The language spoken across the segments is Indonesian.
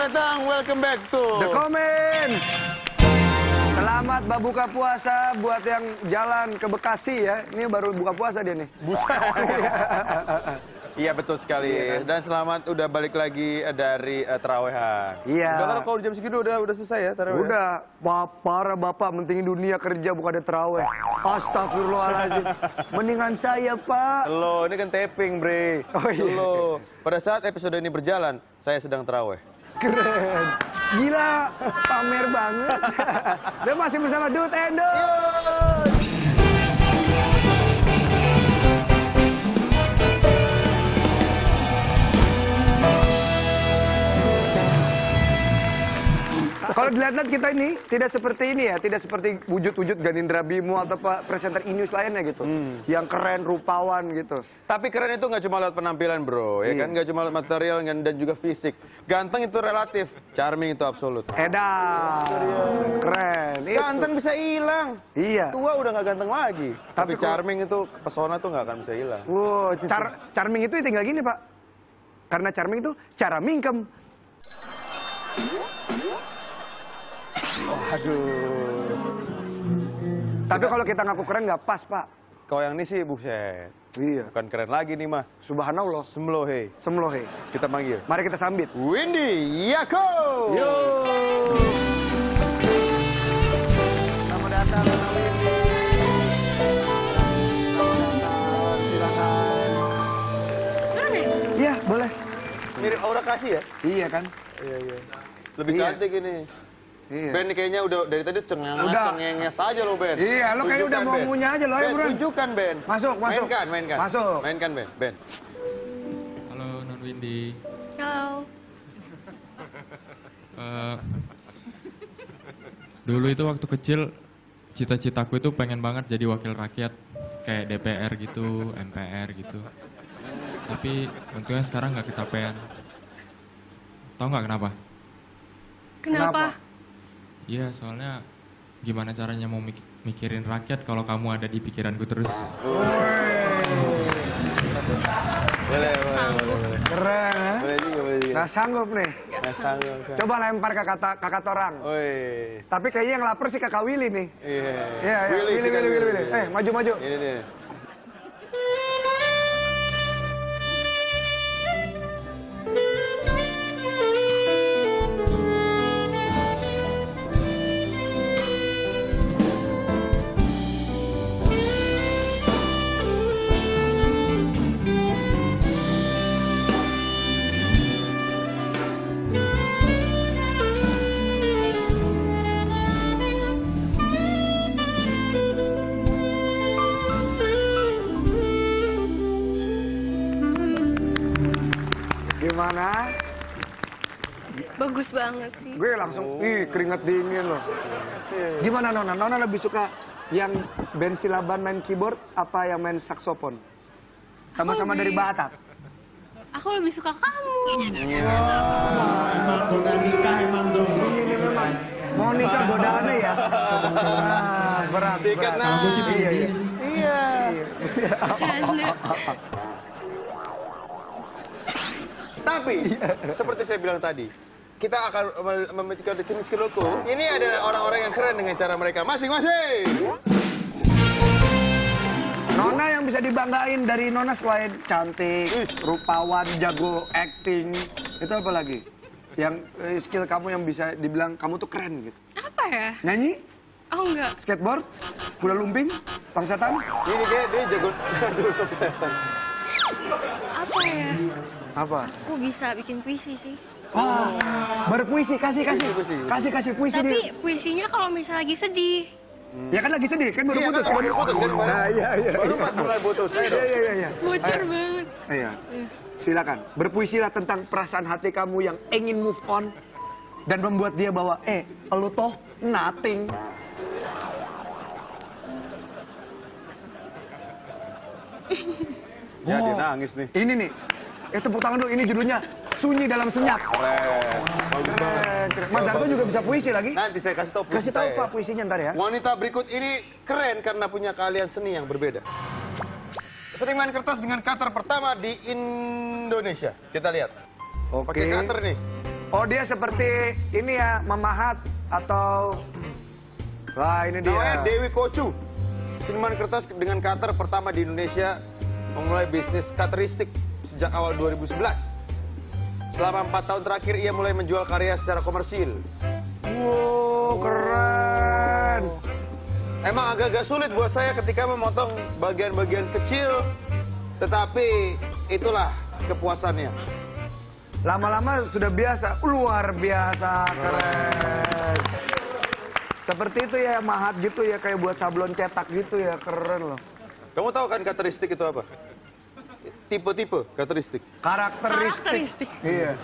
Selamat datang, welcome back to The Comment. Selamat berbuka puasa buat yang jalan ke Bekasi ya. Ini baru buka puasa dia nih. Buset. Iya betul sekali. Dan selamat udah balik lagi eh, dari uh, terawehan. Iya. Udah kan kalau jam segitu udah udah selesai ya tarawih. Udah, pa- para bapak mentingin dunia kerja bukan ada terawih. Astagfirullahaladzim. Mendingan saya pak. Lo ini kan taping, Bre. Oh, iya. Lo. Pada saat episode ini berjalan, saya sedang terawih. Keren. Gila, pamer banget. Dan masih bersama Dut Endo. Kalau dilihat-lihat kita ini tidak seperti ini ya, tidak seperti wujud-wujud Ganindra Bimo atau Pak presenter Inus lainnya gitu. Yang keren, rupawan gitu. Tapi keren itu nggak cuma lewat penampilan, bro. Ya Iya. kan nggak cuma lewat material dan juga fisik. Ganteng itu relatif, charming itu absolut. Edan, keren. Itu. Ganteng bisa hilang. Iya. Tua udah nggak ganteng lagi. Tapi, Tapi charming itu pesona tuh nggak akan bisa hilang. Wow, char- charming itu tinggal gini pak. Karena charming itu cara mingkem. Aduh. Tapi kalau kita ngaku keren nggak pas pak. Kau yang ini sih buset. Iya. Bukan keren lagi nih mah. Subhanallah. Semlohe. Semlohe. Kita panggil. Mari kita sambit. Windy Yako. Yo. Selamat datang. Iya boleh. Mirip Aura Kasih ya? Iya kan. Iya, iya. Lebih Iya. cantik ini. Iya. Ben kayaknya udah dari tadi cengenges Udah. cengenges aja lo Ben. Iya, lo kayaknya udah mau ngunyah aja lo, Ben, buruan. Tunjukkan Ben. Masuk, masuk. Mainkan, mainkan. Masuk. Mainkan Ben, Ben. Halo Non Windy. Halo. Eh, dulu itu waktu kecil cita-citaku itu pengen banget jadi wakil rakyat kayak DPR gitu, MPR gitu. Tapi untungnya sekarang nggak kecapean. Tahu nggak kenapa? Kenapa? Iya, soalnya gimana caranya mau mik- mikirin rakyat kalau kamu ada di pikiranku terus. Boleh, boleh, Sanggup. boleh, boleh. Keren ya. Boleh juga, boleh juga. Nggak sanggup nih. Nggak sanggup, nggak Coba lempar ke kata kakak orang. sanggup. Woi. Tapi kayaknya yang lapar sih kakak Willy nih. Iya. Iya, iya. Willy, Willy, Willy, Willy. Eh, maju, maju. Ini nih. Banget sih. Gue langsung, ih keringat dingin loh. Gimana Nona? Nona lebih suka yang band silaban main keyboard apa yang main saksofon? Sama-sama dari Batak. Aku lebih suka kamu. Emang udah nikah emang dong. Ini memang mau nikah godaannya ya. Berat, Sikat berat. nah. Aku sih pilih Iya, dia iya. Iya. Canda. Tapi seperti saya bilang tadi, kita akan mem- memecahkan The King's Kiloku. Ini adalah orang-orang yang keren dengan cara mereka masing-masing. Nona yang bisa dibanggain dari Nona selain cantik, Wis. rupawan, jago acting, itu apa lagi? Yang eh, skill kamu yang bisa dibilang kamu tuh keren gitu. Apa ya? Nyanyi, Oh enggak. skateboard, kuda lumping, pangsetan, Ini dia, dia jago. Setan. Apa ya? apa? Aku bisa bikin puisi sih. Wah, berpuisi, kasih, kasih, Puisi, puisi. kasih, kasih puisi Tapi di. puisinya kalau misalnya lagi sedih. Ya kan lagi sedih, kan baru Iya, putus kan baru putus kan kemarin. Nah, iya, iya. Baru iya. empat bulan putus. Iya, iya, iya. Bocor Ayo. banget. Iya. Silakan, berpuisilah tentang perasaan hati kamu yang ingin move on dan membuat dia bahwa eh, lu toh nothing. Ya, dia Oh. nangis nih. Ini nih. Eh tepuk tangan dulu, ini judulnya Sunyi dalam Senyap. Keren. Mas Darto juga bisa puisi lagi. Nanti saya kasih tahu puisi Kasih tahu. Pak puisinya ntar ya. Wanita berikut ini keren karena punya keahlian seni yang berbeda. Sering main kertas dengan cutter pertama di Indonesia. Kita lihat. Oke. Pakai cutter nih. Oh dia seperti ini ya, memahat atau... Wah ini dia. Namanya Dewi Kocu. Seniman kertas dengan cutter pertama di Indonesia memulai bisnis cutteristik sejak awal 2011. Selama empat tahun terakhir ia mulai menjual karya secara komersil. Wow, keren. Emang agak-agak sulit buat saya ketika memotong bagian-bagian kecil, tetapi itulah kepuasannya. Lama-lama sudah biasa, luar biasa, keren. Seperti itu ya, mahat gitu ya, kayak buat sablon cetak gitu ya, keren loh. Kamu tahu kan karakteristik itu apa? Tipe-tipe karakteristik. Karakteristik. Karakteristik. Iya.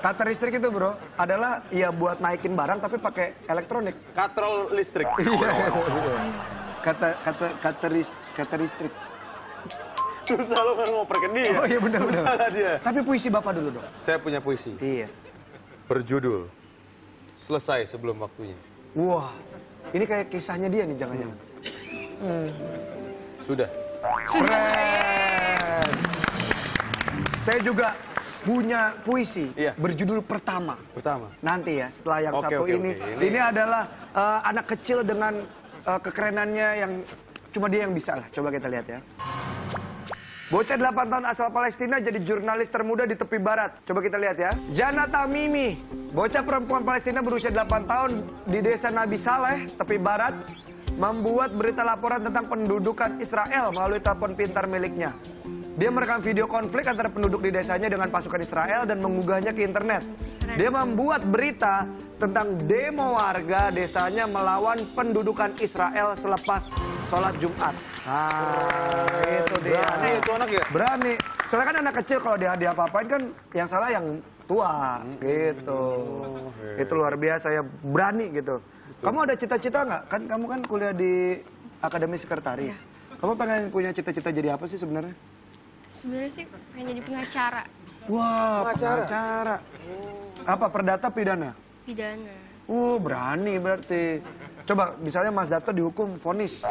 Karakteristik itu bro, adalah ya buat naikin barang tapi pakai elektronik. Katrol listrik. Iya. Kata kata karakteristik. Susah lo kan ngoper ke dia. Oh iya benar benar. Susah dia. Tapi puisi bapak dulu dong. Saya punya puisi. Iya. Berjudul Selesai sebelum waktunya. Wah, ini kayak kisahnya dia nih jangan-jangan. Sudah. Keren. Saya juga punya puisi Iya. berjudul pertama. Pertama. Nanti ya, setelah yang Oke, satu oke, ini. oke. Ini- Ini adalah eh, anak kecil dengan eh, kekerenannya yang cuma dia yang bisa lah. Coba kita lihat ya. Bocah 8 tahun asal Palestina jadi jurnalis termuda di tepi barat. Coba kita lihat ya. Jana Tamimi, bocah perempuan Palestina berusia 8 tahun di desa Nabi Saleh, tepi barat, membuat berita laporan tentang pendudukan Israel melalui telepon pintar miliknya. Dia merekam video konflik antara penduduk di desanya dengan pasukan Israel dan mengunggahnya ke internet. Dia membuat berita tentang demo warga desanya melawan pendudukan Israel selepas sholat Jumat. Nah, itu dia. Berani itu anak ya? Berani. Soalnya kan anak kecil kalau dia dia apa-apain kan yang salah yang tua gitu. Itu luar biasa ya berani gitu. Kamu ada cita-cita nggak? Kan kamu kan kuliah di Akademi Sekretaris. Kamu pengen punya cita-cita jadi apa sih sebenarnya? Sebenarnya sih pengen jadi pengacara Wah, Pengacara. pengacara. Apa perdata pidana? pidana. Uh, berani berarti. Coba misalnya Mas Darto dihukum vonis.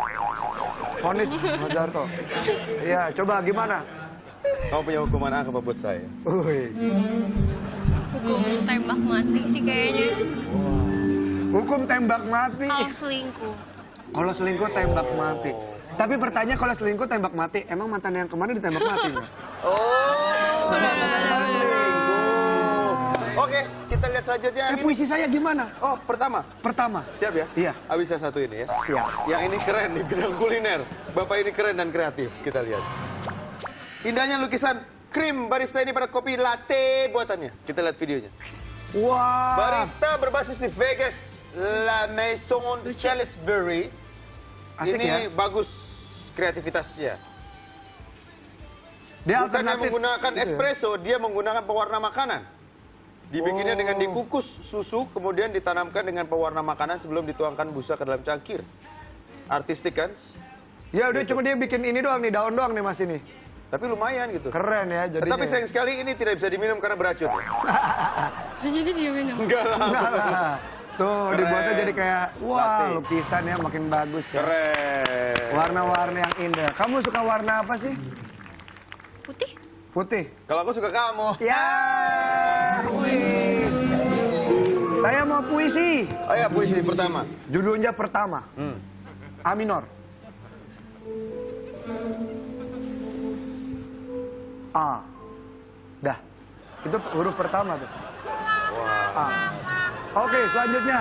Vonis Mas Darto. Iya, coba gimana? Kamu punya hukuman apa buat saya? Wih. Hukum tembak mati sih kayaknya. Hukum tembak mati. Kalau selingkuh. Kalau selingkuh tembak mati. Tapi pertanyaan kalau selingkuh tembak mati, emang mantan yang kemarin ditembak mati nggak? Oh. Oke, kita lihat selanjutnya. Eh puisi saya gimana? Oh, pertama. Pertama. Siap ya? Iya. Habis yang satu ini ya. Siap. Yang ini keren di bidang kuliner. Bapak ini keren dan kreatif. Kita lihat. Indahnya lukisan krim barista ini pada kopi latte buatannya. Kita lihat videonya. Wah. Barista berbasis di Vegas, La Maison Salisbury. Asik ini ya. bagus kreativitasnya. Dia Bukan yang menggunakan Gitu ya. espresso, dia menggunakan pewarna makanan. Dibikinnya Oh. dengan dikukus susu, kemudian ditanamkan dengan pewarna makanan sebelum dituangkan busa ke dalam cangkir. Artistik kan? Ya udah cuma dia bikin ini doang nih, daun doang nih Mas ini. Tapi lumayan gitu. Keren ya jadinya. Tetapi sayang sekali ini tidak bisa diminum karena beracun. Jadi dia minum. Enggak lah. Tuh Keren. dibuatnya jadi kayak wah Latte. lukisan ya makin bagus. ya. Keren. Warna-warna yang indah. Kamu suka warna apa sih? Putih? Putih. Kalau aku suka kamu. Ya. Wih. Saya mau puisi. Oh ya, puisi pertama. Judulnya pertama. Hmm. A minor. A. Dah. Itu huruf pertama tuh. Wah. A. Oke, selanjutnya.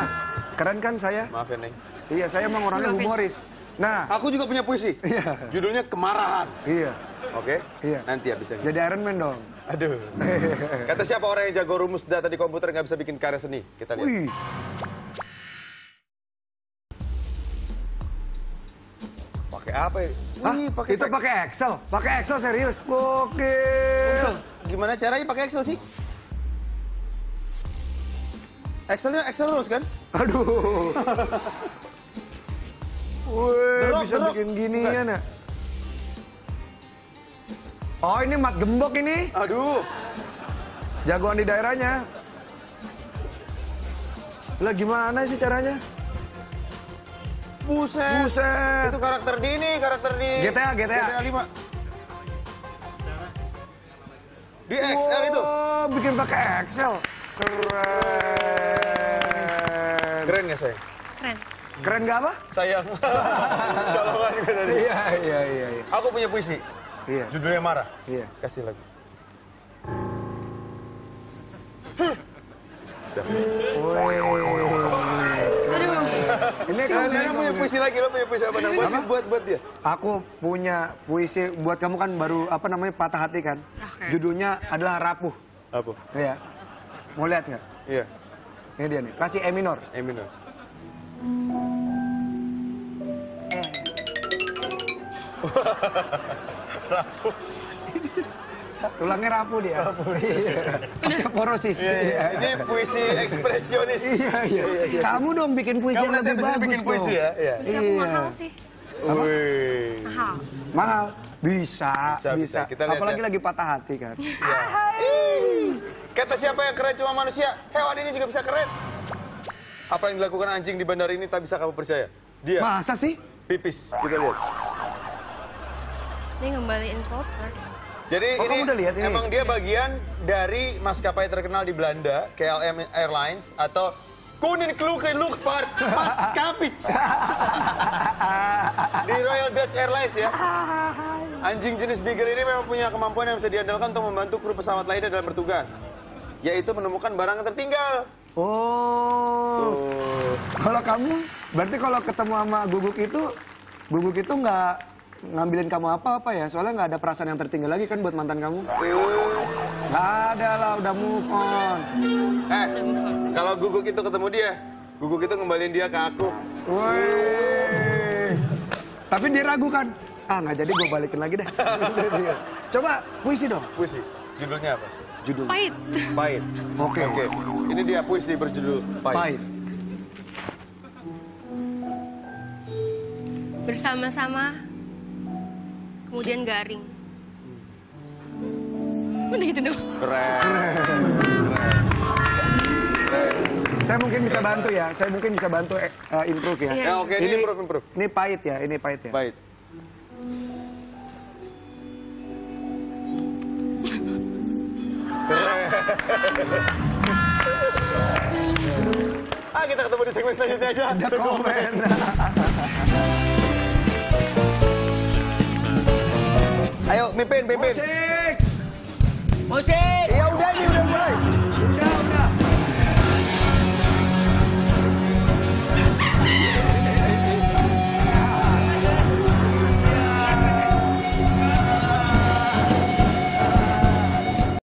Keren kan saya? Maaf ya, Neng. Iya, saya emang orangnya humoris. Nah, Aku juga punya puisi. Iya. Judulnya Kemarahan. iya. Oke? Iya. Nanti habisnya. Jadi Iron Man dong. Aduh. Kata siapa orang yang jago rumus data di komputer nggak bisa bikin karya seni? Kita lihat. Wih. Pakai apa ya? Hah? Wih, pakai itu pakai Excel. Pakai Excel serius. Oke. Gimana caranya pakai Excel sih? Excelnya Excel terus kan? Aduh. Wih, bisa derok. bikin ginian ya. Oh, ini mat gembok ini. Aduh. Jagoan di daerahnya. Lah gimana sih caranya? Buset. Buset. Itu karakter di ini, karakter di GTA, GTA. GTA 5. Di Excel itu. Oh, bikin pakai Excel. Keren. Keren nggak sayang? Keren. Keren gak apa? Sayang. Colongan gue tadi. Iya, iya, iya. iya. Aku punya puisi. Iya. Judulnya Marah. Iya. Kasih lagu. Aduh. Ini Kalian kan yang punya puisi lagi, lo punya puisi apa? Nah, buat, buat, buat dia. Aku punya puisi buat kamu kan baru apa namanya patah hati kan. Oke. Judulnya adalah rapuh. Apa? Iya. Mau lihat nggak? Iya, Ini dia nih. Kasih E minor. E minor. Tulangnya rapuh dia. Rapuh. Iya. Porosis. Iya, iya. Ini puisi ekspresionis. Iya, iya. Kamu dong bikin puisi Kamu yang nanti lebih bagus bikin puisi dong. ya? Iya. Puisi aku Iya. mahal sih. Wih. Mahal. Mahal. Bisa, Bisa, bisa. bisa. Kita lihat Apalagi ya. lagi patah hati kan. Kata siapa yang keren cuma manusia, hewan ini juga bisa keren. Apa yang dilakukan anjing di bandara ini tak bisa kamu percaya? Dia Masa sih? pipis. Kita lihat. Ini ngembaliin koper. Jadi Oh, ini kamu udah lihat ini? emang dia bagian dari maskapai terkenal di Belanda, KLM Airlines atau Koninklijke Luchtvaart Maatschappij. di Royal Dutch Airlines ya. Anjing jenis Beagle ini memang punya kemampuan yang bisa diandalkan untuk membantu kru pesawat lainnya dalam bertugas. Yaitu menemukan barang yang tertinggal. Oh. Tuh. Kalau kamu, berarti kalau ketemu sama guguk itu, guguk itu nggak ngambilin kamu apa-apa ya? Soalnya nggak ada perasaan yang tertinggal lagi kan buat mantan kamu? Nggak ada lah, udah move on. Eh, kalau guguk itu ketemu dia, guguk itu ngembaliin dia ke aku. Wih. Tapi dia ragu kan? Ah nggak jadi gue balikin lagi deh. Coba puisi dong. Puisi. Judulnya apa? Judul. Pahit. Pahit. Oke. Oke. Ini dia puisi berjudul Pahit. Pahit. Bersama-sama. Kemudian garing. Udah gitu doang. Keren. Saya mungkin bisa bantu ya. Saya mungkin bisa bantu eh, eh, improve ya. Iya. Ya oke, ini improve, improve. Ini pahit ya, ini pahit ya. Pahit. Ah, kita ketemu di segmen selanjutnya aja. Ada komen. Ayo, mimpin, mimpin. Musik. Musik!